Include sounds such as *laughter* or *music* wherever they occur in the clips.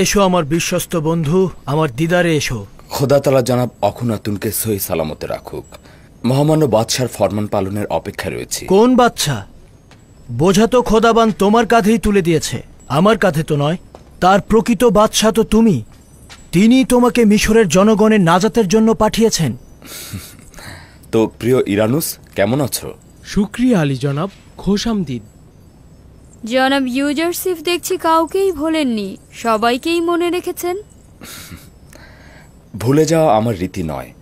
এসো আমার বিশ্বস্ত বন্ধু আমার দিদারে এসো। খোদাতলা জনাব অখুনাতুনকে সহি সালামতে রাখুক। মহামান্য বাদশার ফরমান পালনের অপেক্ষা রয়েছে। কোন বাচ্চা বোঝা তো খোদাবান তোমার কাঁধেই তুলে দিয়েছে। আমার কাঁধে তো নয় তার প্রকৃত বাদশা তো তুমি। তিনি তোমাকে মিশরের জনগণের নাজাতের জন্য পাঠিয়েছেন। তো প্রিয় ইরানুস কেমন আছো? শুক্রিয়া আলী জনাব খোশামদিদ। জনাব ইউজারসিফ দেখছি কাউকেই ভোলেননি। সবাইকেই মনে রেখেছেন? ভুলে যাওয়া আমার রীতি নয়।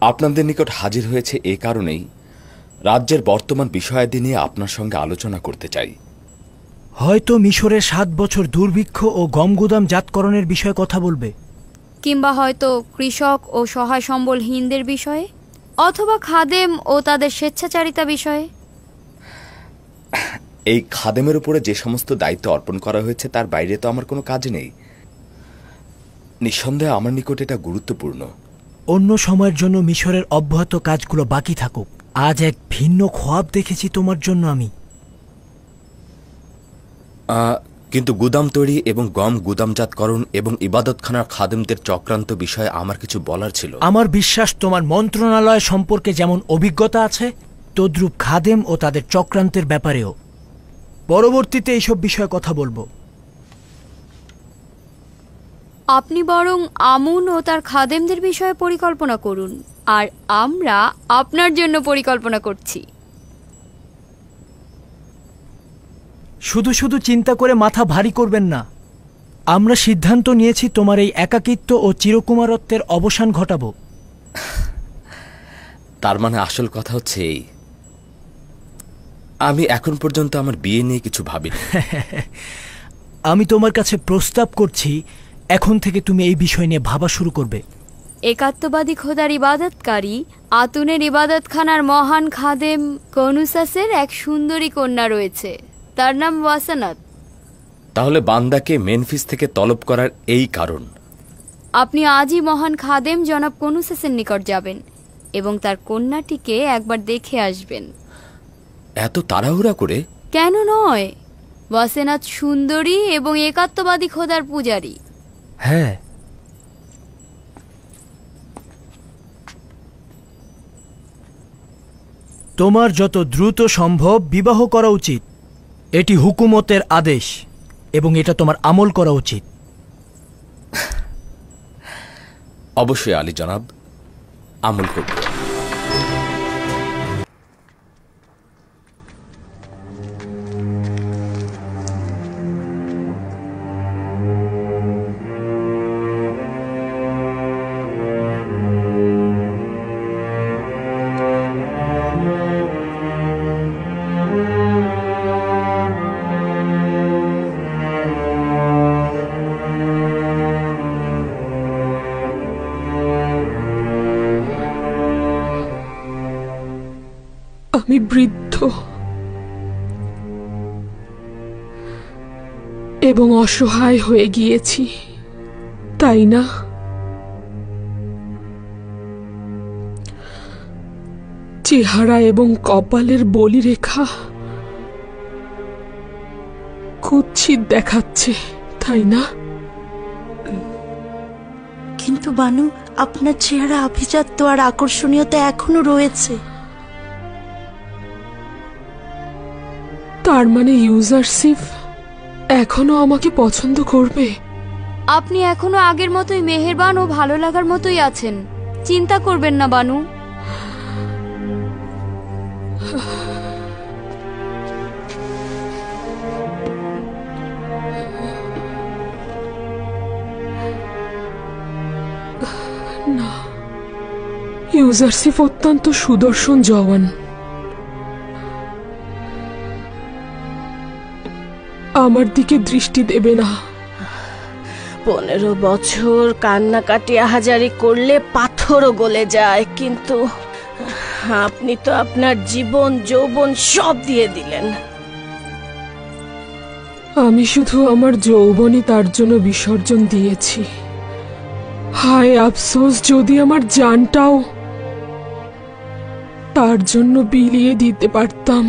আপনাদের নিকট হাজির হয়েছে এ কারণেই রাজ্যের বর্তমান বিষয়াদি নিয়ে আপনার সঙ্গে আলোচনা করতে চাই। হয়তো মিশরের সাত বছর দুর্ভিক্ষ ও গমগুদাম জাতকরণের বিষয়ে কথা বলবে। কিংবা হয়তো কৃষক ও সহায় সম্বলহীনদের বিষয়ে? অথবা খাদেম ও তাদের স্বেচ্ছাচারিতা বিষয়ে? এই খাদেমের উপরে যে সমস্ত দায়িত্ব অর্পণ করা হয়েছে তার বাইরে তো আমার কোনো কাজ নেই। নিঃসন্দেহে আমার নিকট এটা গুরুত্বপূর্ণ। অন্য সময়ের জন্য মিশরের অব্যাহত কাজগুলো বাকি থাকুক। আজ এক ভিন্ন খোয়াব দেখেছি তোমার জন্য আমি। আহ, কিন্তু গুদাম তৈরি এবং গম গুদামজাতকরণ এবং ইবাদতখানার খাদেমদের চক্রান্ত বিষয়ে আমার কিছু বলার ছিল। আমার বিশ্বাস তোমার মন্ত্রণালয় সম্পর্কে যেমন অভিজ্ঞতা আছে তদ্রূপ খাদেম ও তাদের চক্রান্তের ব্যাপারেও। পরবর্তীতে এইসব বিষয়ে কথা বলব। আপনি বরং আমুন ও তার খাদেমদের বিষয়ে পরিকল্পনা করুন আর আমরা আপনার জন্য পরিকল্পনা করছি। শুধু শুধু চিন্তা করে মাথা ভারী করবেন না। আমরা সিদ্ধান্ত নিয়েছি তোমার এই একাকিত্ব ও চিরকুমারত্বের অবসান ঘটাবো। তার মানে আসল কথা হচ্ছে এই। আমি এখন পর্যন্ত আমার বিয়ে নিয়ে কিছু ভাবি *laughs* আমি তোমার কাছে প্রস্তাব করছি এখন থেকে তুমি এই বিষয় নিয়ে ভাবা শুরু করবে। একাত্মবাদী খোদার ইবাদতকারী আতুনের ইবাদতখানার মহান খাদেম কনুসাসের এক সুন্দরী কন্যা রয়েছে। তার নাম ওয়াসানাত। তাহলে বান্দাকে মেনফিস থেকে তলব করার এই কারণ। আপনি আজই মহান খাদেম জনাব কনুসাসের নিকট যাবেন এবং তার কন্যাটিকে একবার দেখে আসবেন। এত তাড়াহুড়া করে? কেন নয়? ওয়াসেনাথ সুন্দরী এবং একাত্মবাদী খোদার পূজারী। হ্যাঁ। তোমার যত দ্রুত সম্ভব বিবাহ করা উচিত। এটি হুকুমতের আদেশ এবং এটা তোমার আমল করা উচিত। অবশ্যই আলী জনাব আমল করব। বৃদ্ধ এবং অসহায় হয়ে গিয়েছি, তাই না? চেহারা এবং কপালের বলিরেখা কুৎসিত দেখাচ্ছে, তাই না? কিন্তু বানু, আপনার চেহারা আভিজাত্য আর আকর্ষণীয়তা এখনও রয়েছে। তার মানে ইউজারশিপ এখনও আমাকে পছন্দ করবে? আপনি এখনও আগের মতোই মেহেরবান ও ভালো লাগার মতোই আছেন। চিন্তা করবেন না বানু। না। ইউজারশিপ অত্যন্ত সুদর্শন জওয়ান। আমার দিকে দৃষ্টি দেবে না। পনেরো বছর কান্নাকাটি আহাজারি করলে পাথরও গলে যায় কিন্তু আপনি তো আপনার জীবন যৌবন সব দিয়ে দিলেন। আমি শুধু আমার যৌবনই তার জন্য বিসর্জন দিয়েছি। হায় আফসোস যদি আমার জানটাও তার জন্য বিলিয়ে দিতে পারতাম।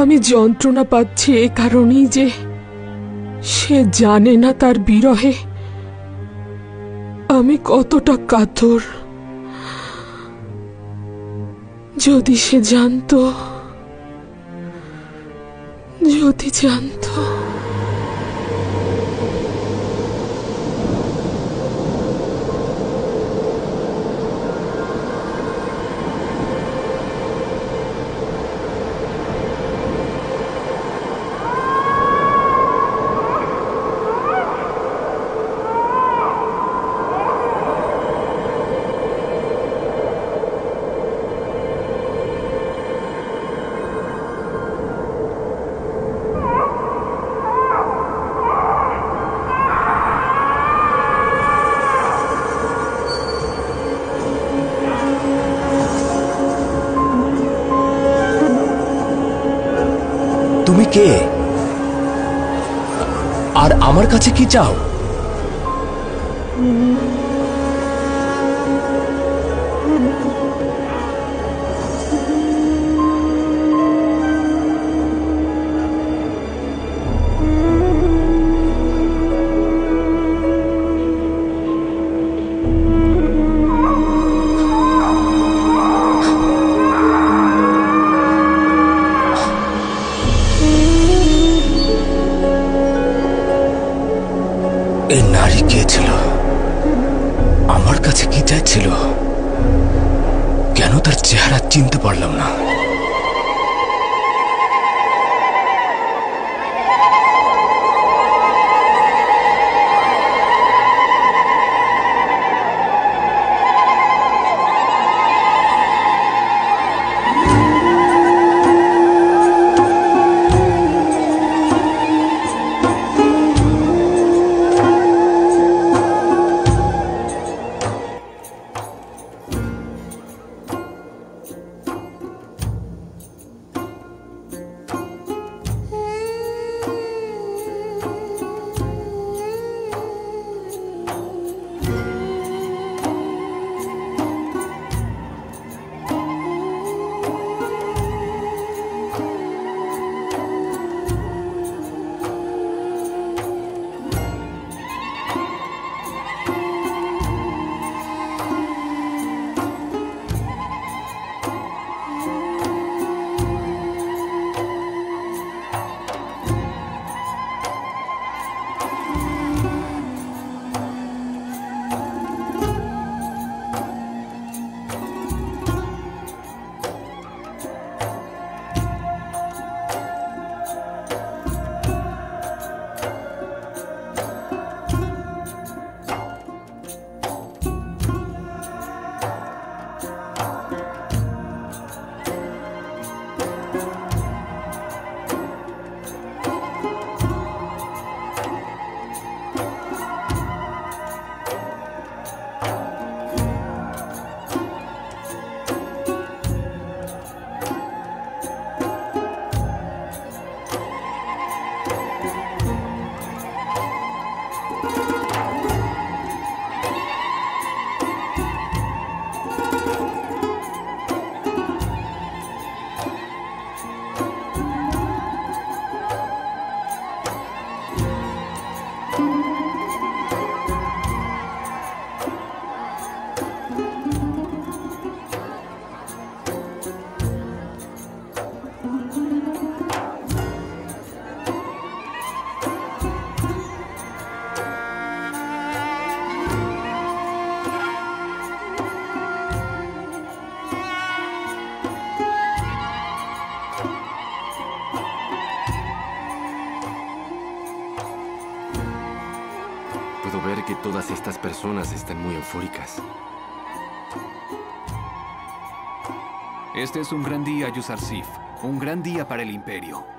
আমি যন্ত্রণা পাচ্ছি এ কারণেই যে সে জানে না তার বিরহে। আমি কতটা কাতর। যদি সে জানতো, যদি জানতো। আর আমার কাছে কি চাও? পারলাম না estas personas están muy eufóricas. Este es un gran día, Yusarsif. Un gran día para el Imperio.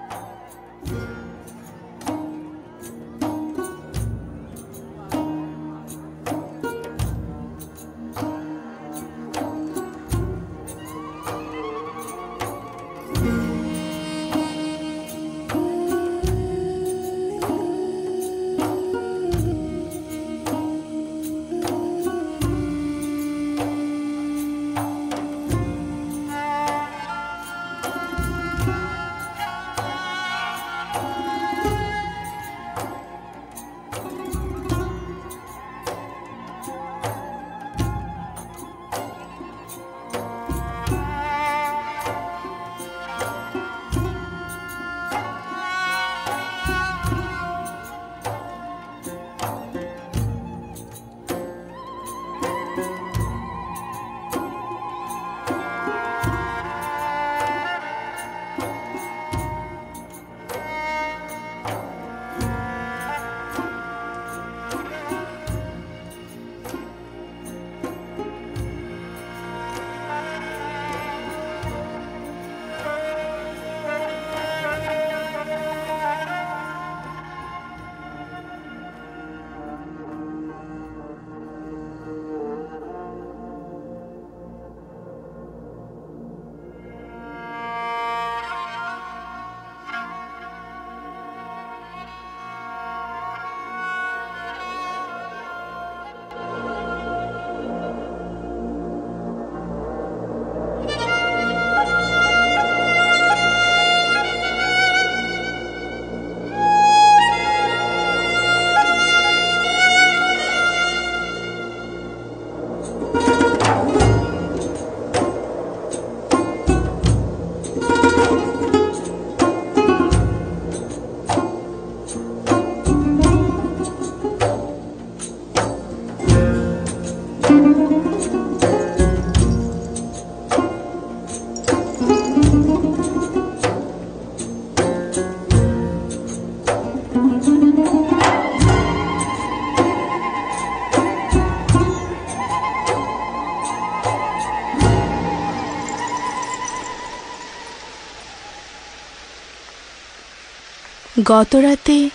গতরাতে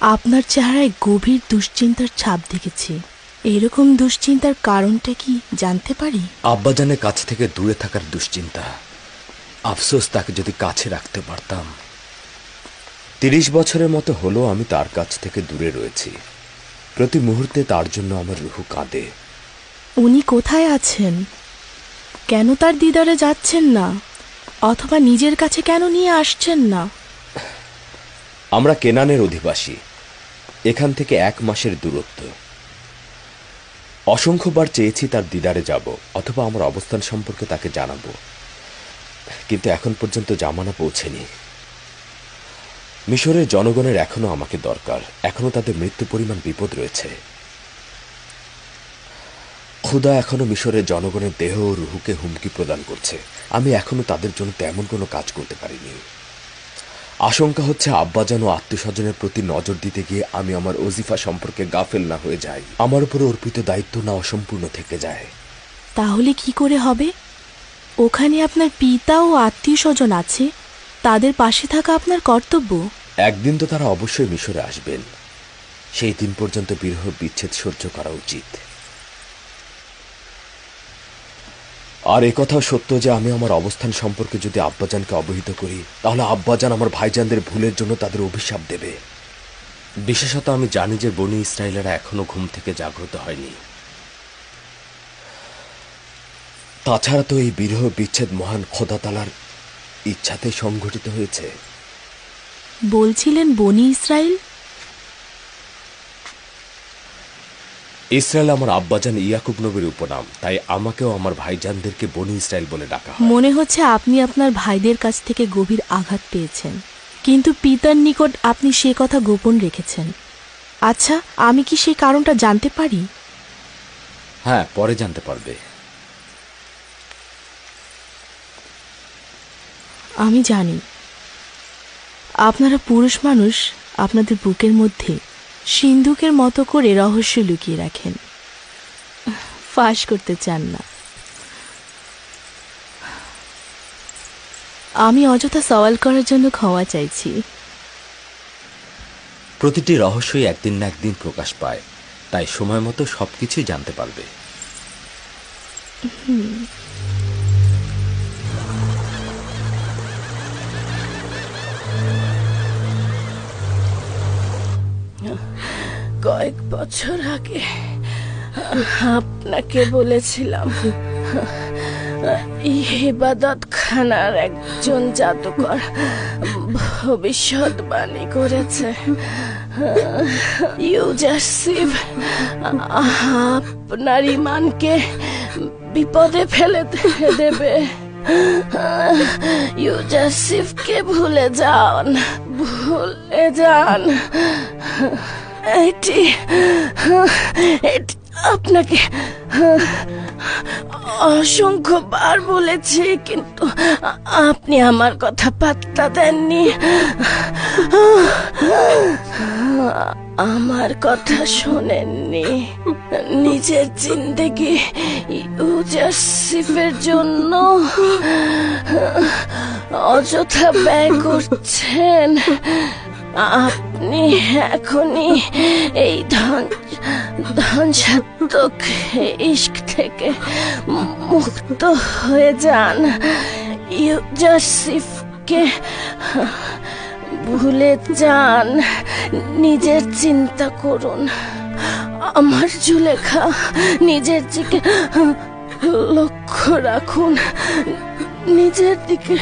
আপনার চেহারায় গভীর দুশ্চিন্তার ছাপ দেখেছি। এরকম দুশ্চিন্তার কারণটা কি জানতে পারি? আব্বাজানের কাছ থেকে দূরে থাকার দুশ্চিন্তা। আফসোস তাকে যদি কাছে রাখতে পারতাম। তিরিশ বছরের মতো হলো আমি তার কাছ থেকে দূরে রয়েছি। প্রতি মুহূর্তে তার জন্য আমার রুহু কাঁদে। উনি কোথায় আছেন? কেন তার দিদারে যাচ্ছেন না? অথবা নিজের কাছে কেন নিয়ে আসছেন না? আমরা কেনানের অধিবাসী। এখান থেকে এক মাসের দূরত্ব। অসংখ্যবার চেয়েছি তার দিদারে যাব, অথবা আমার অবস্থান সম্পর্কে তাকে জানাব। কিন্তু এখন পর্যন্ত জামানা পৌঁছেনি। মিশরের জনগণের এখনও আমাকে দরকার। এখনও তাদের মৃত্যু পরিমাণ বিপদ রয়েছে। ক্ষুদা এখনও মিশরের জনগণের দেহ ও রুহুকে হুমকি প্রদান করছে। আমি এখনও তাদের জন্য তেমন কোনো কাজ করতে পারিনি। আশঙ্কা হচ্ছে আব্বাজান ও আত্মীয় স্বজনের প্রতি নজর দিতে গিয়ে আমি আমার ওজিফা সম্পর্কে গাফেল না হয়ে যাই। আমার উপর অর্পিত দায়িত্ব না অসম্পূর্ণ থেকে যায়। তাহলে কি করে হবে? ওখানে আপনার পিতা ও আত্মীয় স্বজন আছে তাদের পাশে থাকা আপনার কর্তব্য? একদিন তো তারা অবশ্যই মিশরে আসবেন। সেই দিন পর্যন্ত বিরহ বিচ্ছেদ সহ্য করা উচিত। আর কথাও সত্য যে আমি আমার অবস্থান সম্পর্কে যদি আব্বাজানকে অবহিত করি, তাহলে আব্বাজান আমার ভাইজানদের ভুলের জন্য তাদের অভিশাপ দেবে। বিশেষত আমি জানি যে বনি ইসরায়েলেরা এখনও ঘুম থেকে জাগ্রত হয়নি। তাছাড়া তো এই বিরহ বিচ্ছেদ মহান খোদাতালার ইচ্ছাতে সংঘটিত হয়েছে। বলছিলেন বনি ইসরায়েল? ইসরায়েল আমার আব্বাজান ইয়াকুব নবীর উপনাম। তাই আমাকেও আমার ভাইজানদেরকে বনি ইসরায়েল বলে ডাকা মনে হচ্ছে আপনি আপনার ভাইদের কাছ থেকে গভীর আঘাত পেয়েছেন। কিন্তু পিতার নিকট আপনি সে কথা গোপন রেখেছেন। আচ্ছা আমি কি সেই কারণটা জানতে পারি? হ্যাঁ পরে জানতে পারবে। আমি জানি। আপনারা পুরুষ মানুষ আপনাদের বুকের মধ্যে সিন্ধুকের মতো করে রহস্য লুকিয়ে রাখেন। ফাঁস করতে চান না। আমি অযথা সওয়াল করার জন্য ক্ষমা চাইছি। প্রতিটি রহস্যই একদিন না একদিন প্রকাশ পায় তাই সময় মতো সবকিছুই জানতে পারবে। কয়েক বছর আগে আপনাকে বলেছিলাম ইবাদত খানার একজন জাদুকর ভবিষ্যৎবাণী করেছে। ইউজাসিভ আপনার ইমানকে বিপদে ফেলে দেবে। ইউজাসিফকে ভুলে যান ভুলে যান। এটি এটি আপনাকে অসংখ্যবার বলেছি, কিন্তু আপনি আমার কথা পাত্তা দেননি। আমার কথা শোনেননি। নিজের জিন্দেগি ইউজাসিফের জন্য অযথা ব্যয় করছেন। আপনি এখনই এই ধন ধ্বংসাত্মক ইস্ক থেকে মুক্ত হয়ে যান। ইউজাসিফকে ভুলে যান। নিজের চিন্তা করুন। আমার জুলেখা নিজের দিকে লক্ষ্য রাখুন। নিজের দিকে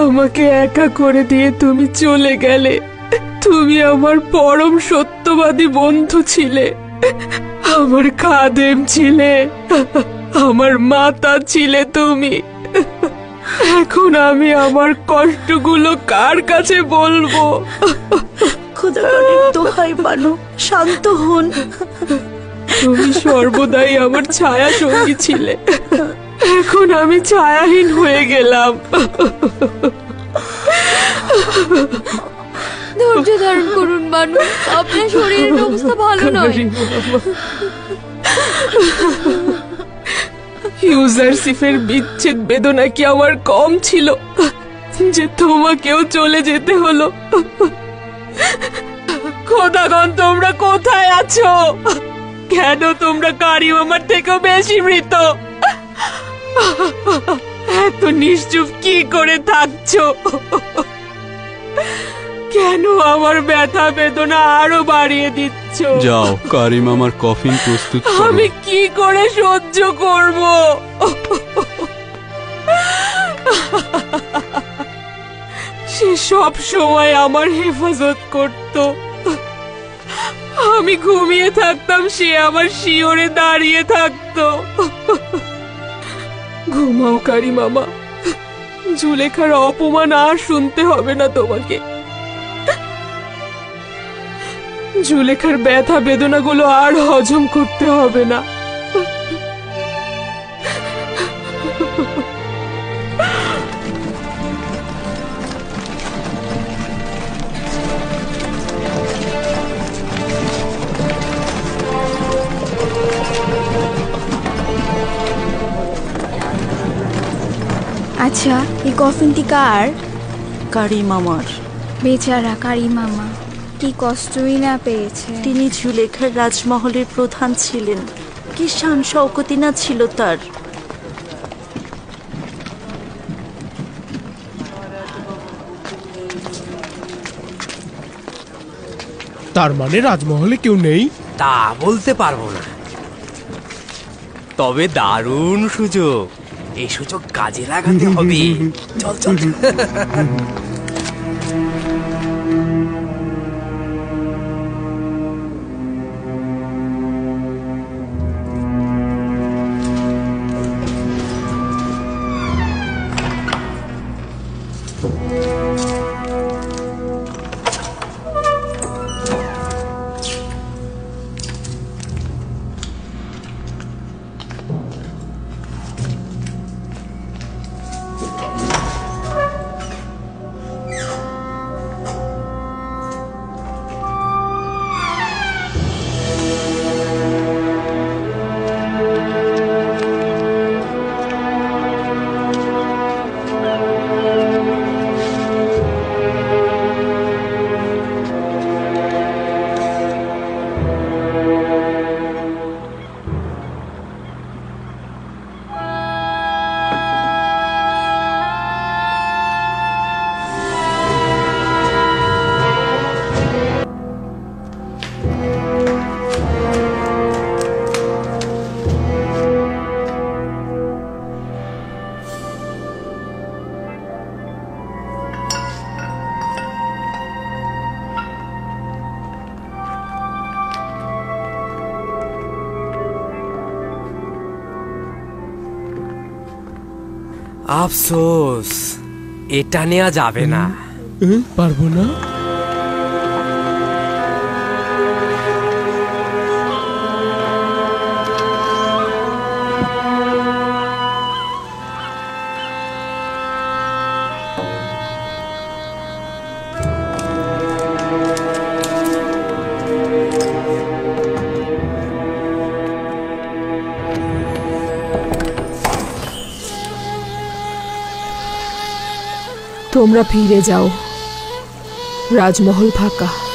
আমাকে একা করে দিয়ে তুমি চলে গেলে। তুমি আমার পরম সত্যবাদী বন্ধু ছিলে। আমার খাদেম ছিলে। আমার মাতা ছিলে তুমি। এখন আমি আমার কষ্টগুলো কার কাছে বলব? খোদাগণের দোহাই বানো শান্ত হন। তুমি সর্বদাই আমার ছায়া সঙ্গী ছিলে। এখন আমি ছায়াহীন হয়ে গেলাম। ধৈর্য ধারণ করুন মানুষ আপনার শরীরের অবস্থা ভালো নয়। ইউজারসিফের বিচ্ছেদ বেদনা কি আমার কম ছিল? যে তোমাকেও চলে যেতে হলো। খোদাগণ তোমরা কোথায় আছো? কেন তোমরা কারিম আমার থেকেও বেশি মৃত? এত নিশ্চুপ কি করে থাকছো? কেন আমার ব্যথা বেদনা আরও বাড়িয়ে দিচ্ছ? যাও কারিম আমার কফিন প্রস্তুত আমি কি করে সহ্য করব? সে সব সময় আমার হেফাজত করত। আমি ঘুমিয়ে থাকতাম, সে আমার শিওরে দাঁড়িয়ে থাকতো। ঘুমাও কারি মামা। জুলেখার অপমান আর শুনতে হবে না তোমাকে। জুলেখার ব্যথা বেদনাগুলো আর হজম করতে হবে না। আচ্ছা এই কফিনটি কার? কারিম আমার বেচারা কারি মামা কি কষ্টই না পেয়েছে। তিনি ঝুলেখার রাজমহলের প্রধান ছিলেন। কি শান শওকতি না ছিল তার? তার মানে রাজমহলে কেউ নেই? তা বলতে পারব না। তবে দারুণ সুযোগ। এই সুযোগ কাজে লাগাতে হবে। চল চল। *laughs* আফসোস এটা নেওয়া যাবে না। পারব না? তোমরা ফিরে যাও। রাজমহল ফাঁকা।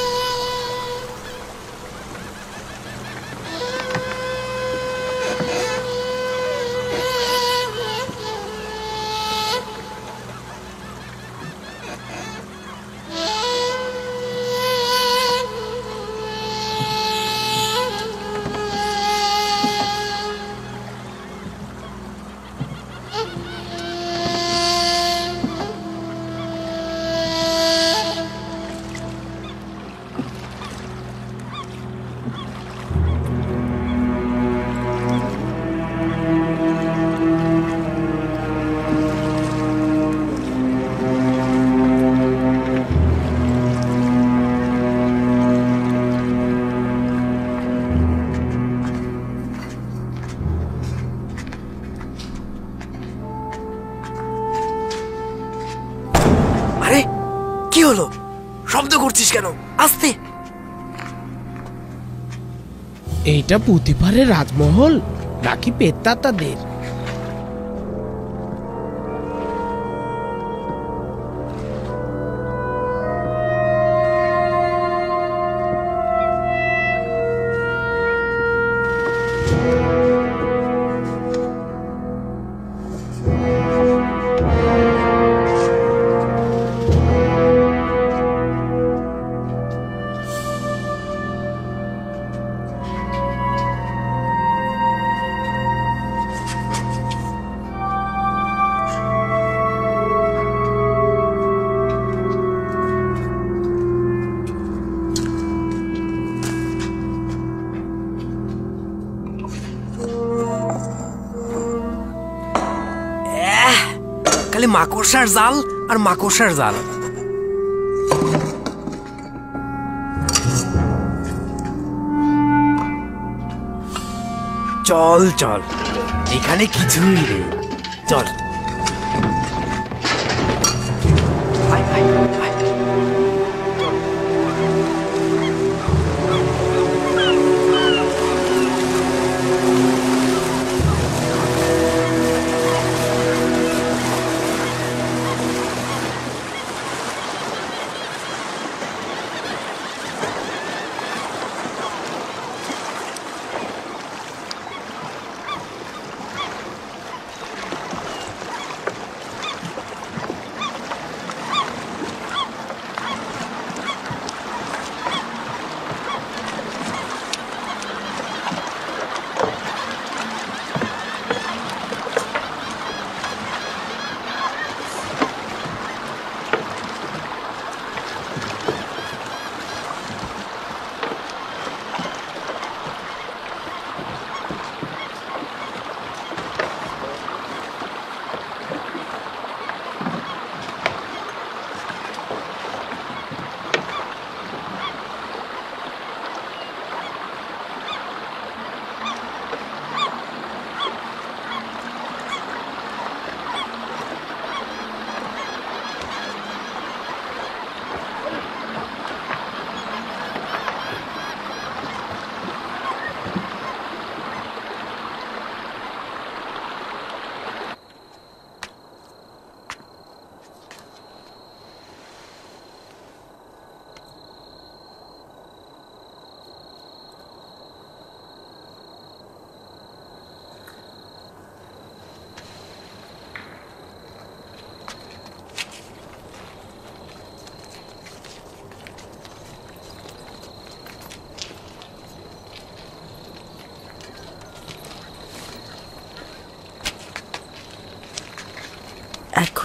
এইটা পারে রাজমহল নাকি পেত্তাতাদের খালি জাল আর মাকসার জাল। চল চল। এখানে কিছুই নেই। চল। ভাই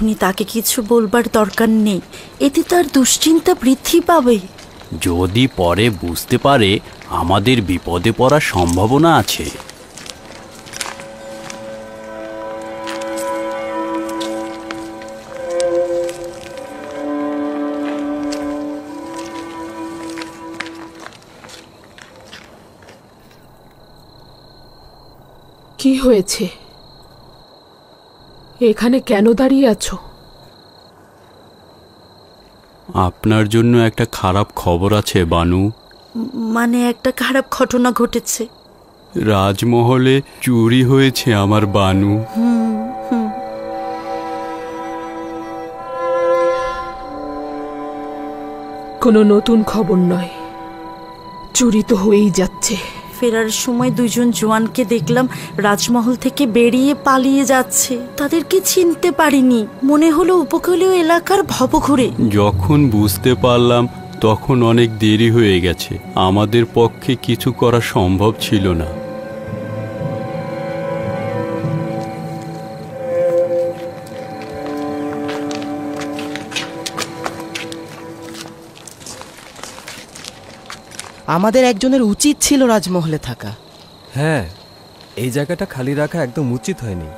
এখনই তাকে কিছু বলবার দরকার নেই। এতে তার দুশ্চিন্তা বৃদ্ধি পাবে। যদি পরে বুঝতে পারে আমাদের বিপদে পড়ার সম্ভাবনা আছে। কি হয়েছে? এখানে কেন দাঁড়িয়ে আছো? আপনার জন্য একটা খারাপ খবর আছে বানু। মানে একটা খারাপ ঘটনা ঘটেছে। রাজমহলে চুরি হয়েছে আমার বানু। হুম হুম কোনো নতুন খবর নয়। চুরি তো হয়েই যাচ্ছে। ফেরার সময় দুজন জোয়ানকে দেখলাম রাজমহল থেকে বেরিয়ে পালিয়ে যাচ্ছে। তাদেরকে চিনতে পারিনি। মনে হলো উপকূলীয় এলাকার ভবঘুরে। যখন বুঝতে পারলাম, তখন অনেক দেরি হয়ে গেছে। আমাদের পক্ষে কিছু করা সম্ভব ছিল না। আমাদের একজনের উচিত ছিল রাজমহলে থাকা। হ্যাঁ এই জায়গাটা খালি রাখা একদম উচিত হয়নি।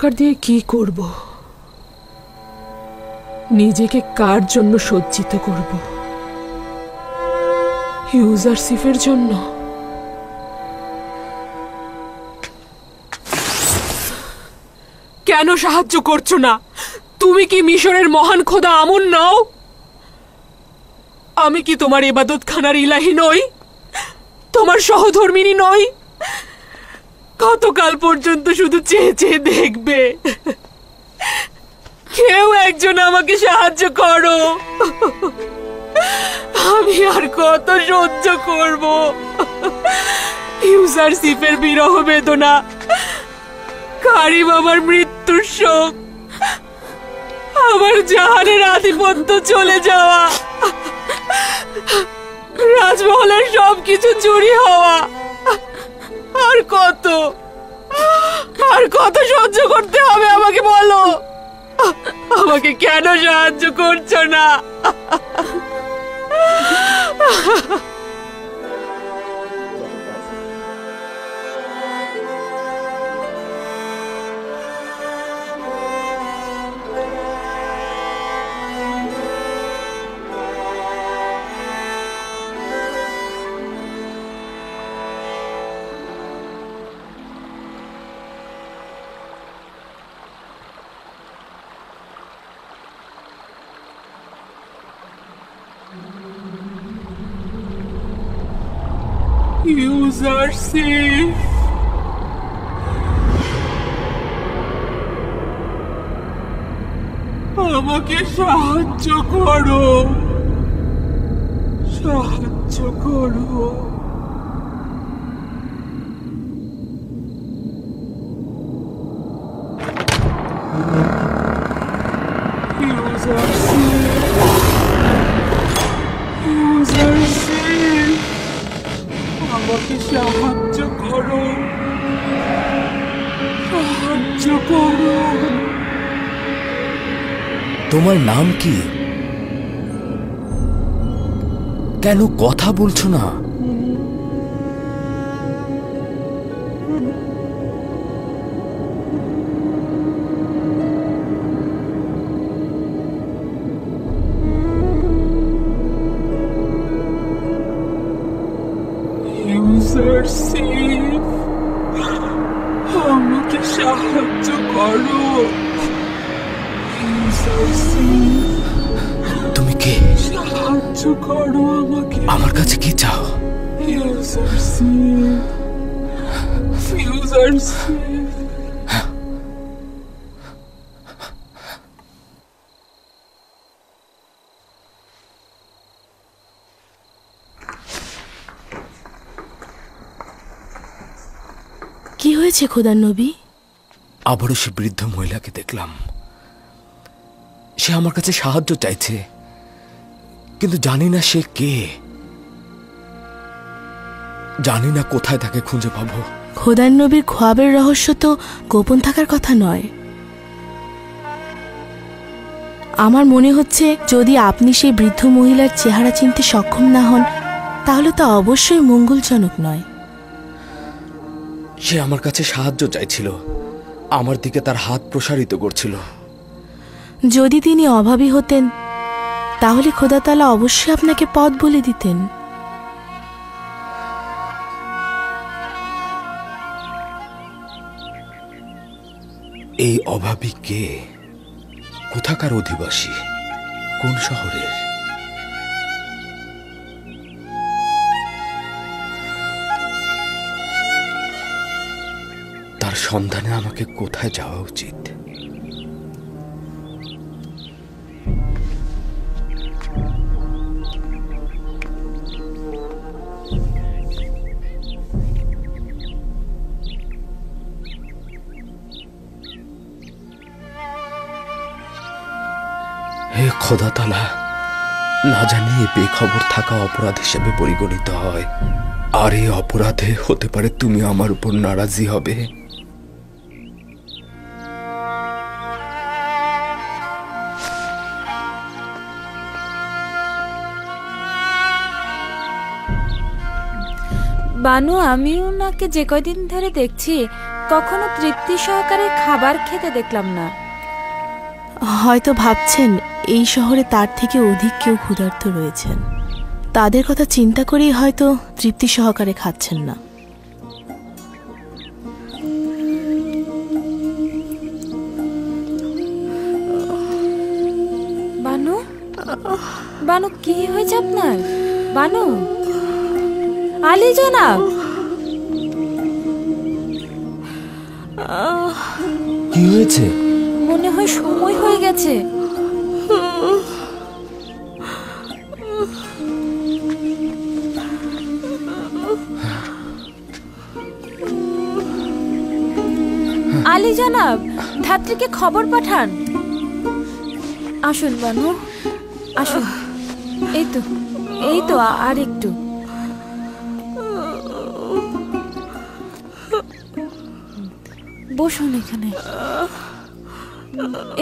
স্বর্ণালঙ্কার দিয়ে কি করব? নিজেকে কার জন্য সজ্জিত করব? ইউজারসিফের জন্য? কেন সাহায্য করছ না? তুমি কি মিশরের মহান খোদা আমন নও? আমি কি তোমার এবাদত খানার ইলাহি নই? তোমার সহধর্মিনী নই? কতকাল পর্যন্ত শুধু চেয়ে চেয়ে দেখবে। কেউ একজন আমাকে সাহায্য করো। আমি আর কত সহ্য করব। ইউজার সিফের বিরহ বেদনা। কারিম আমার মৃত্যুর শোক। আমার জাহানের আধিপত্য চলে যাওয়া। রাজমহলের সবকিছু চুরি হওয়া। আর কত? আর কত সহ্য করতে হবে আমাকে বলো? আমাকে কেন সাহায্য করছ না? Safe. আমাকে সাহায্য করো সাহায্য করো. আমাকে সাহায্য তোমার নাম কি? কেন কথা বলছো না? হয়েছে খোদার নবী? আবারও সে বৃদ্ধ মহিলাকে দেখলাম। সে আমার কাছে সাহায্য চাইছে কিন্তু জানি না সে কে। জানি না কোথায় তাকে খুঁজে পাবো। খোদার নবীর খোয়াবের রহস্য তো গোপন থাকার কথা নয়। আমার মনে হচ্ছে যদি আপনি সেই বৃদ্ধ মহিলার চেহারা চিনতে সক্ষম না হন তাহলে তা অবশ্যই মঙ্গলজনক নয়। সে আমার কাছে সাহায্য চাইছিল। আমার দিকে তার হাত প্রসারিত করছিল। যদি তিনি অভাবী হতেন তাহলে খোদাতালা অবশ্যই আপনাকে পথ বলে দিতেন। এই অভাবী কে? কোথাকার অধিবাসী? কোন শহরের? সন্ধানে আমাকে কোথায় যাওয়া উচিত? হে খোদা তালা না জানি বেখবর থাকা অপরাধ হিসেবে পরিগণিত হয়। আর এই অপরাধে হতে পারে তুমি আমার উপর নারাজি হবে। বানু আমি ওনাকে যে কয়দিন ধরে দেখছি কখনো তৃপ্তি সহকারে খাবার খেতে দেখলাম না। হয়তো ভাবছেন এই শহরে তার থেকে অধিক কেউ ক্ষুধার্ত রয়েছেন। তাদের কথা চিন্তা করেই হয়তো তৃপ্তি সহকারে খাচ্ছেন না। বানু? বানু কি হয়েছে আপনার? বানু? আলী জনাব। কি হয়েছে? মনে হয় সময় হয়ে গেছে। আলী জনাব ধাত্রীকে খবর পাঠান। আসুন বানু আসুন। এই তো এই তো আর একটু। বসুন এখানে।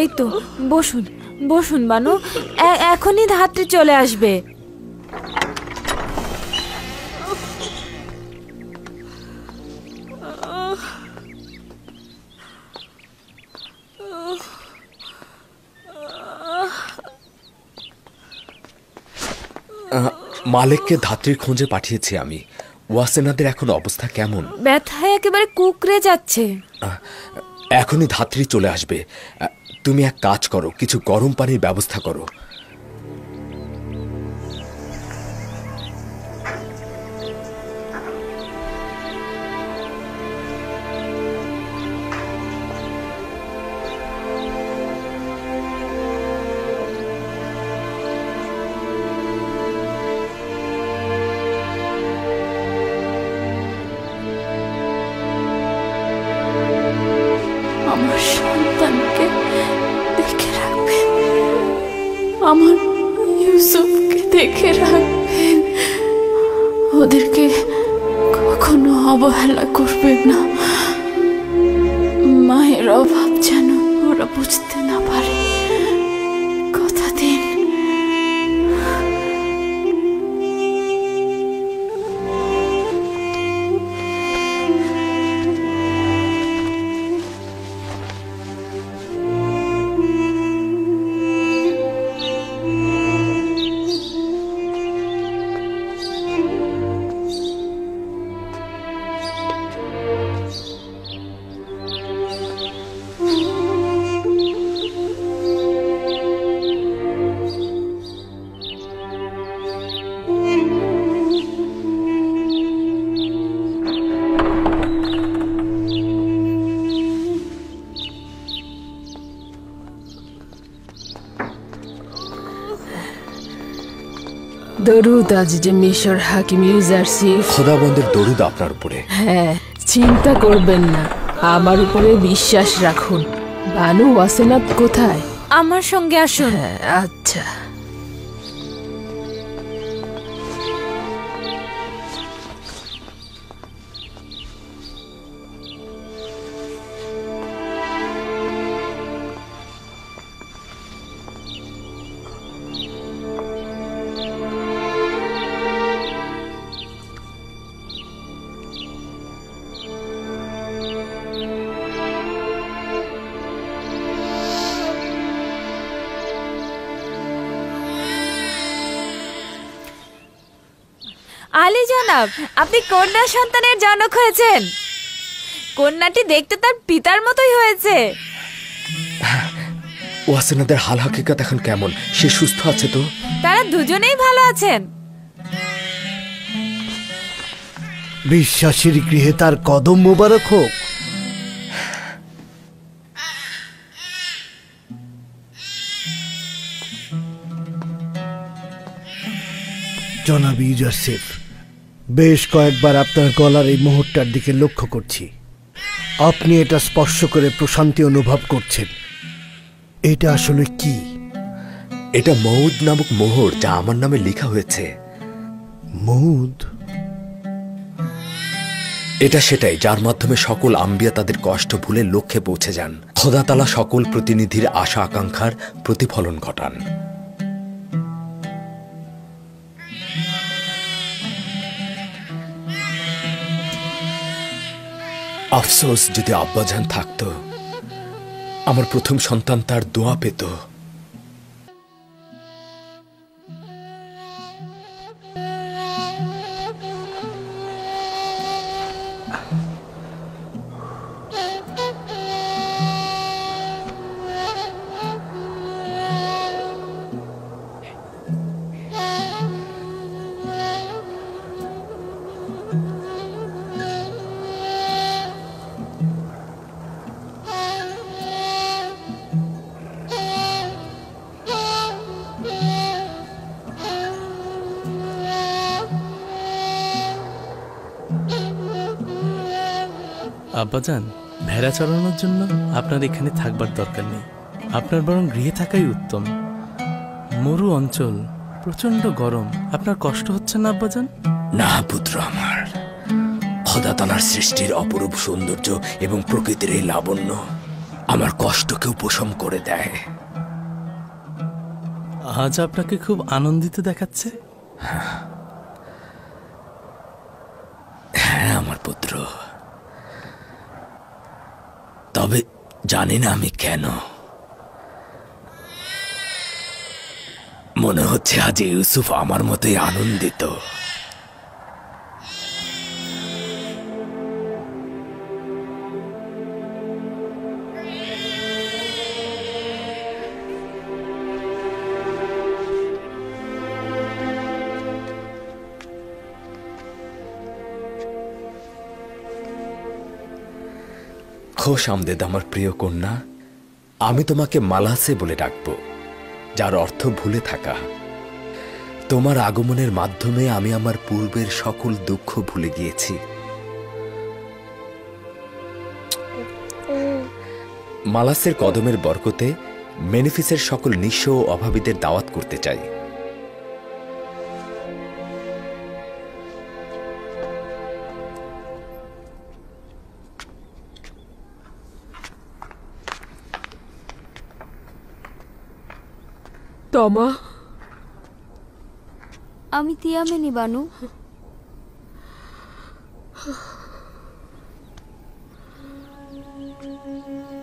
এই তো, বসুন বসুন বানু এখনই ধাত্রী চলে আসবে। মালেককে ধাত্রীর খোঁজে পাঠিয়েছি আমি। ওয়াসেনাদের এখন অবস্থা কেমন? ব্যথায় একেবারে কুকড়ে যাচ্ছে। এখনই ধাত্রী চলে আসবে। তুমি এক কাজ করো কিছু গরম পানির ব্যবস্থা করো। দরুদ আজ যে মিশর হাকিম ইউজারসিফ খোদাবন্দের দরুদ আপনার উপরে। হ্যাঁ চিন্তা করবেন না আমার উপরে বিশ্বাস রাখুন। বানু ওয়াসেনাত কোথায়? আমার সঙ্গে আসুন। আচ্ছা। আলী আপনি কন্যা সন্তানের জনক হয়েছেন। কন্যাটি দেখতে তার পিতার মতোই হয়েছে। ওয়াসেনাদের হাল হাকিকাত এখন কেমন? সে সুস্থ আছে তো? তারা দুজনেই ভালো আছেন। বিশ্বাসীর গৃহে তার কদম মোবারক হোক। জনাব ইউজারসিফ বেশ কয়েকবার আপনার গলার এই মুহূর্তটার দিকে লক্ষ্য করছি। আপনি এটা স্পর্শ করে প্রশান্তি অনুভব করছেন। এটা আসলে কি? এটা মৌদ নামক মোহর যা আমার নামে লেখা হয়েছে। মৌদ? এটা সেটাই যার মাধ্যমে সকল আম্বিয়া তাদের কষ্ট ভুলে লক্ষ্যে পৌঁছে যান। খোদাতালা সকল প্রতিনিধির আশা আকাঙ্ক্ষার প্রতিফলন ঘটান। আফসোস যদি আব্বাজান থাকতো আমার প্রথম সন্তান তার দোয়া পেত। ভেড়া চড়ানোর জন্য আপনার এখানে থাকবার দরকার নেই। আপনার বরং গৃহে থাকাই উত্তম। মরু অঞ্চল প্রচণ্ড গরম আপনার কষ্ট হচ্ছে না আব্বাজান? না পুত্র আমার। খোদা সৃষ্টির অপরূপ সৌন্দর্য এবং প্রকৃতির এই লাবণ্য আমার কষ্টকে উপশম করে দেয়। আজ আপনাকে খুব আনন্দিত দেখাচ্ছে। হ্যাঁ আমার পুত্র। তবে জানি না আমি কেন। মনে হচ্ছে আজ ইউসুফ আমার মতোই আনন্দিত। খোশ আমদেদ আমার প্রিয় কন্যা, আমি তোমাকে মালাসে বলে ডাকব, যার অর্থ ভুলে থাকা। তোমার আগমনের মাধ্যমে আমি আমার পূর্বের সকল দুঃখ ভুলে গিয়েছি। মালাসের কদমের বরকতে মেনিফিসের সকল নিঃস্ব ও অভাবীদের দাওয়াত করতে চাই। তমা আমি তিয়ামেনি বানু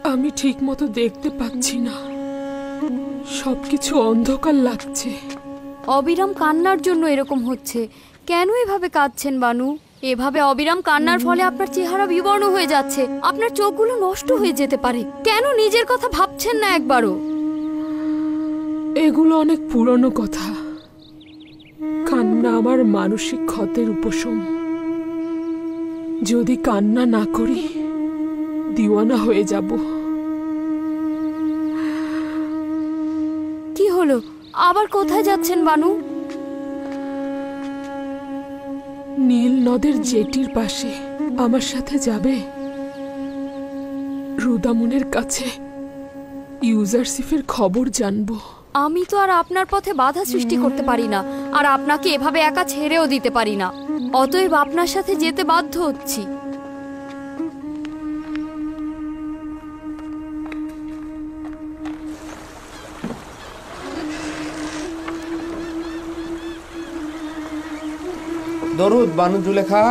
আমি ঠিক মতো দেখতে পাচ্ছি না। সবকিছু অন্ধকার লাগছে। অবিরাম কান্নার জন্য এরকম হচ্ছে। কেন এভাবে কাঁদছেন বানু? এভাবে অবিরাম কান্নার ফলে আপনার চেহারা বিবর্ণ হয়ে যাচ্ছে। আপনার চোখগুলো নষ্ট হয়ে যেতে পারে। কেন নিজের কথা ভাবছেন না একবারও? এগুলো অনেক পুরনো কথা। কান্না আমার মানসিক ক্ষতের উপশম। যদি কান্না না করি দিওয়ানা হয়ে যাব। কি হলো? আবার কোথায় যাচ্ছেন বানু? নীল নদের জেটির পাশে আমার সাথে যাবে? রুদামুনের কাছে ইউজারসিফের খবর জানব। আমি তো আর আপনার পথে বাধা সৃষ্টি করতে পারি না আর আপনাকে এভাবে একা ছেড়েও দিতে পারি না। অতএব আপনার সাথে যেতে বাধ্য হচ্ছি। দরুদ বানু জুলেখা।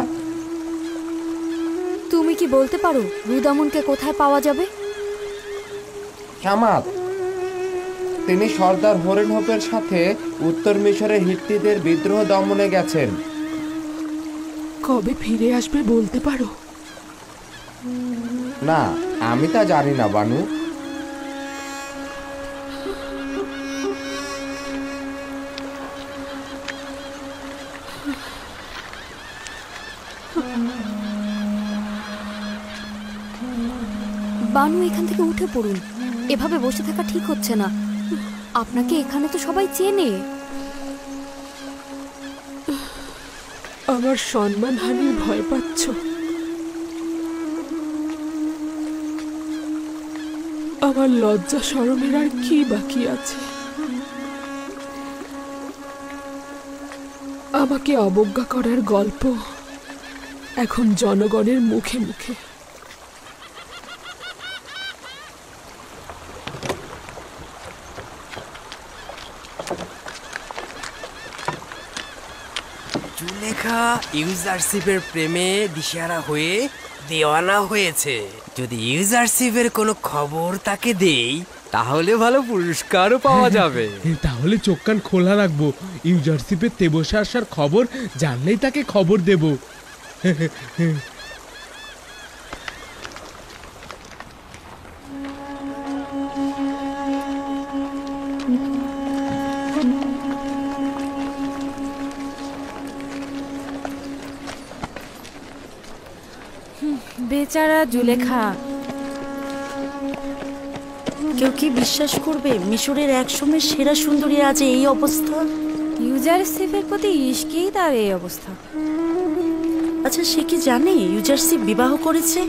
তুমি কি বলতে পারো রুদামুনকে কোথায় পাওয়া যাবে? শামাত তিনি সর্দার হরিণ হোপের সাথে উত্তর মিশরের হিত্তিদের বিদ্রোহ দমনে গেছেন। কবে ফিরে আসবে বলতে পারো? না আমি তা জানি না বানু। বানু এখান থেকে উঠে পড়ুন। এভাবে বসে থাকা ঠিক হচ্ছে না। আপনাকে এখানে তো সবাই চেনে। আমার সম্মান হানির ভয় পাচ্ছ। আমার লজ্জা সরমের আর কি বাকি আছে? আমাকে অবজ্ঞা করার গল্প এখন জনগণের মুখে মুখে। জুলেখা ইউজারশিপের প্রেমে দিশারা হয়ে দেওয়ানা হয়েছে। যদি ইউজারশিপের কোনো খবর তাকে দেই, তাহলে ভালো পুরস্কারও পাওয়া যাবে। *laughs* তাহলে চোখ কান খোলা রাখব। ইউজারশিপের তেবসে আসার খবর, জানলেই তাকে খবর দেব। *laughs* বেচারা জুলেখা। কেউ কি বিশ্বাস করবে মিশরের একসময় সেরা সুন্দরী আজ এই অবস্থা? ইউজারশিপের প্রতি ইস্কেই তার এই অবস্থা। আচ্ছা সে কি জানে? ইউজার ইউজারশিপ বিবাহ করেছে?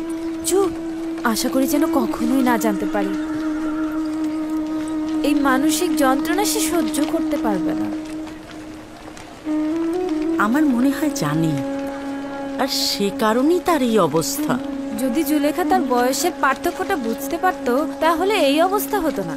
চুপ আশা করি যেন কখনোই না জানতে পারি। এই মানসিক যন্ত্রণা সে সহ্য করতে পারবে না। আমার মনে হয় জানে। আর সে কারণেই তার এই অবস্থা। যদি জুলেখা তার বয়সের পার্থক্যটা বুঝতে পারতো, তাহলে এই অবস্থা হতো না।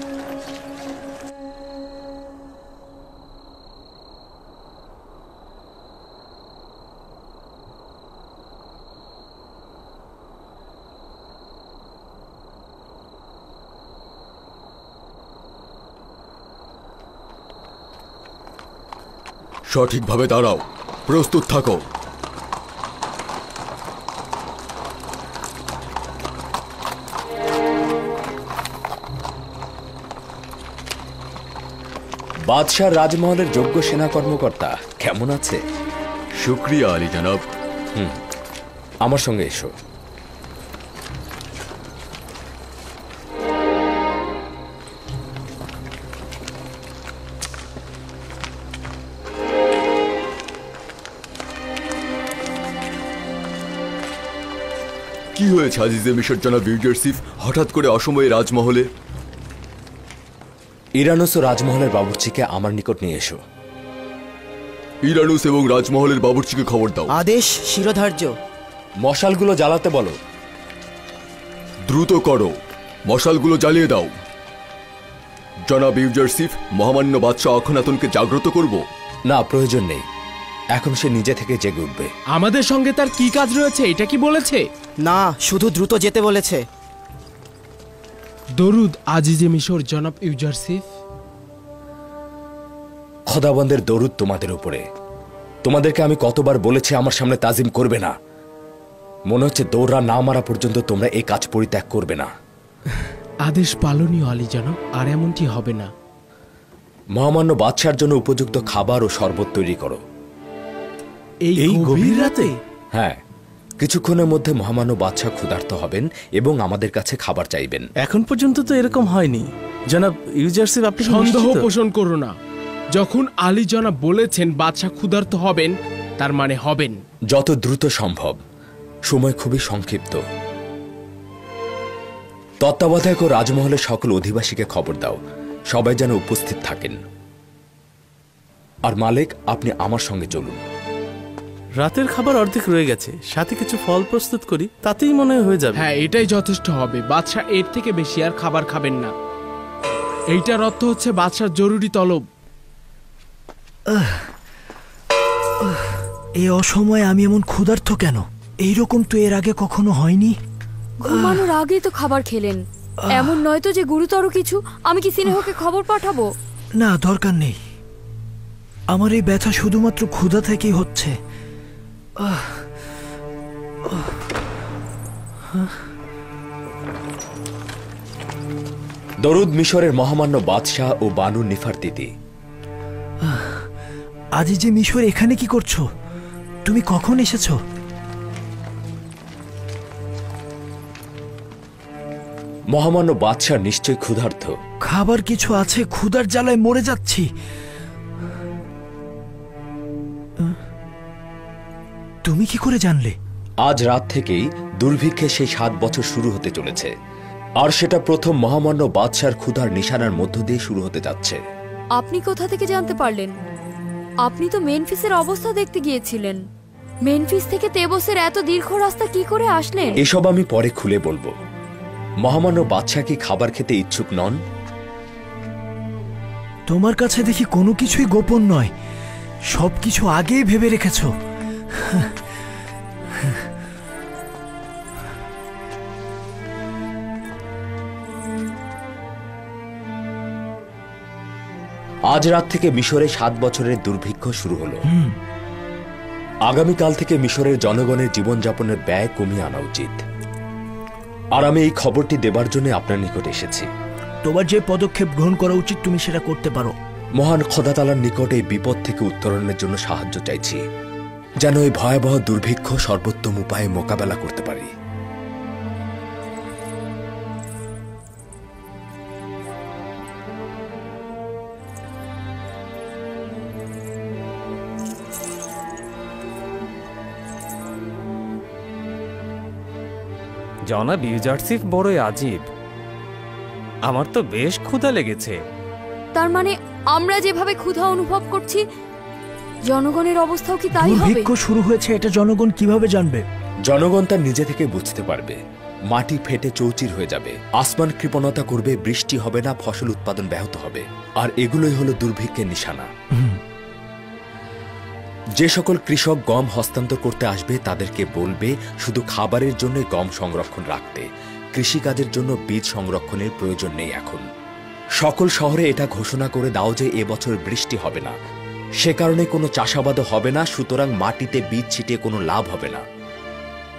সঠিকভাবে দাঁড়াও। প্রস্তুত থাকো। বাদশাহ রাজমহলের যোগ্য সেনা কর্মকর্তা কেমন আছে? শুক্রিয়া আলী জনাব। হুম আমার সঙ্গে এসো। কি হয়েছে আজিজে মিশর জনাব ইউজারসিফ হঠাৎ করে অসময়ে রাজমহলে? ইরানুস ও রাজমহলের বাবুর্চিকে আমার নিকট নিয়ে এসো। ইরানুস এবং রাজমহলের বাবুর্চিকে খবর দাও। আদেশ শিরোধার্য। মশালগুলো জ্বালাতে বলো। দ্রুত করো। মশালগুলো জ্বালিয়ে দাও। জনাব ইউজারসিফ মহামান্য বাদশাহ অখনাতনকে জাগ্রত করব? না প্রয়োজন নেই। এখন সে নিজে থেকে জেগে উঠবে। আমাদের সঙ্গে তার কি কাজ রয়েছে এটা কি বলেছে? না শুধু দ্রুত যেতে বলেছে। দরুদ আজিজে মিশর জনাব ইউজারসিফ। খোদাবন্দের দরুদ তোমাদের উপরে। তোমাদেরকে আমি কতবার বলেছি আমার সামনে তাজিম করবে না। মনে হচ্ছে দৌড়া না মারা পর্যন্ত তোমরা এই কাজ পরিত্যাগ করবে না। আদেশ পালনীয় আলী জনাব আর এমনটি হবে না। মহামান্য বাদশার জন্য উপযুক্ত খাবার ও শরবত তৈরি করো। এই গভীর রাতে? হ্যাঁ। কিছুক্ষণের মধ্যে মহামান্য বাদশাহ ক্ষুধার্ত হবেন এবং আমাদের কাছে খাবার চাইবেন। এখন পর্যন্ত তো এরকম হয়নি। জনাব ইউজারসিফ আপনি সন্দেহ পোষণ করো না। যখন আলী জনাব বলেছেন বাদশাহ ক্ষুধার্ত হবেন তার মানে হবেন। যত দ্রুত সম্ভব। সময় খুবই সংক্ষিপ্ত। তত্ত্বাবধায়ক ও রাজমহলের সকল অধিবাসীকে খবর দাও। সবাই যেন উপস্থিত থাকেন। আর মালিক আপনি আমার সঙ্গে চলুন। রাতের খাবার অর্ধেক রয়ে গেছে সাথে কিছু ফল প্রস্তুত করি তাতেই মনে হয় হয়ে যাবে। হ্যাঁ এটাই যথেষ্ট হবে। বাদশাহ এর থেকে বেশি আর খাবার খাবেন না। এইটার অর্থ হচ্ছে বাদশার জরুরি তলব। এই অসময়ে আমি এমন ক্ষুধার্ত কেন? এই রকম তো এর আগে কখনো হয়নি। ঘুমানোর আগেই তো খাবার খেলেন। এমন নয় তো যে গুরুতর কিছু? আমি কি সিনেহকে খবর পাঠাবো? না দরকার নেই। আমার এই ব্যথা শুধুমাত্র ক্ষুধা থেকেই হচ্ছে। দরুদ মিশরের মহামান্য বাদশাহ ও বানু নিফার নিফারতিতি আজি যে মিশর এখানে কি করছ? তুমি কখন এসেছ? মহামান্য বাদশাহ নিশ্চয় ক্ষুধার্ত। খাবার কিছু আছে ক্ষুধার জ্বালায় মরে যাচ্ছি। তুমি কি করে জানলে? আজ রাত থেকেই দুর্ভিক্ষে সেই সাত বছর শুরু হতে চলেছে। আর সেটা প্রথম মহামান্য বাদশার ক্ষুধার নিশানার মধ্য দিয়ে শুরু হতে যাচ্ছে। আপনি কোথা থেকে জানতে পারলেন? আপনি তো মেনফিসের অবস্থা দেখতে গিয়েছিলেন। মেনফিস থেকে তেবসের এত দীর্ঘ রাস্তা কি করে আসলেন? এসব আমি পরে খুলে বলব। মহামান্য বাদশাহ কি খাবার খেতে ইচ্ছুক নন? তোমার কাছে দেখি কোনো কিছুই গোপন নয়। সবকিছু আগেই ভেবে রেখেছো। আজ রাত থেকে মিশরে সাত বছরের দুর্ভিক্ষ শুরু হলো। আগামীকাল থেকে মিশরের জনগণের জীবনযাপনের ব্যয় কমিয়ে আনা উচিত। আর আমি এই খবরটি দেবার জন্য আপনার নিকট এসেছি। তোমার যে পদক্ষেপ গ্রহণ করা উচিত তুমি সেটা করতে পারো। মহান খোদাতালার নিকটে এই বিপদ থেকে উত্তরণের জন্য সাহায্য চাইছি। যেন এই ভয়াবহ দুর্ভিক্ষ সর্বোত্তম উপায়ে মোকাবেলা করতে পারি। জনাব ইউজারসিফ বড়ই আজীব। আমার তো বেশ ক্ষুধা লেগেছে। তার মানে আমরা যেভাবে ক্ষুধা অনুভব করছি জনগণের অবস্থাও কি তাই হবে? দুর্ভিক্ষ শুরু হয়েছে এটা জনগণ কীভাবে জানবে? জনগণ তার নিজে থেকে বুঝতে পারবে। মাটি ফেটে চৌচির হয়ে যাবে। আসমান কৃপণতা করবে বৃষ্টি হবে না ফসল উৎপাদন ব্যাহত হবে। আর এগুলোই হলো দুর্ভিক্ষের নিশানা। যে সকল কৃষক গম হস্তান্তর করতে আসবে তাদেরকে বলবে শুধু খাবারের জন্য গম সংরক্ষণ রাখতে। কৃষিকাজের জন্য বীজ সংরক্ষণের প্রয়োজন নেই এখন। সকল শহরে এটা ঘোষণা করে দাও যে এবছর বৃষ্টি হবে না। সে কারণে কোনো চাষাবাদও হবে না, সুতরাং মাটিতে বীজ ছিটিয়ে কোনো লাভ হবে না।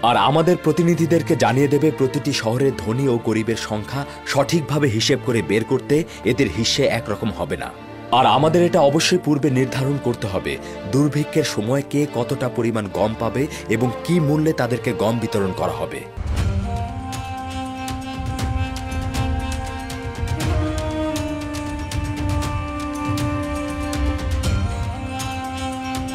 আর আমাদের প্রতিনিধিদেরকে জানিয়ে দেবে প্রতিটি শহরের ধনী ও গরিবের সংখ্যা সঠিকভাবে হিসেব করে বের করতে এদের হিসে একরকম হবে না। আর আমাদের এটা অবশ্যই পূর্বে নির্ধারণ করতে হবে, দুর্ভিক্ষের সময় কে কতটা পরিমাণ গম পাবে এবং কি মূল্যে তাদেরকে গম বিতরণ করা হবে।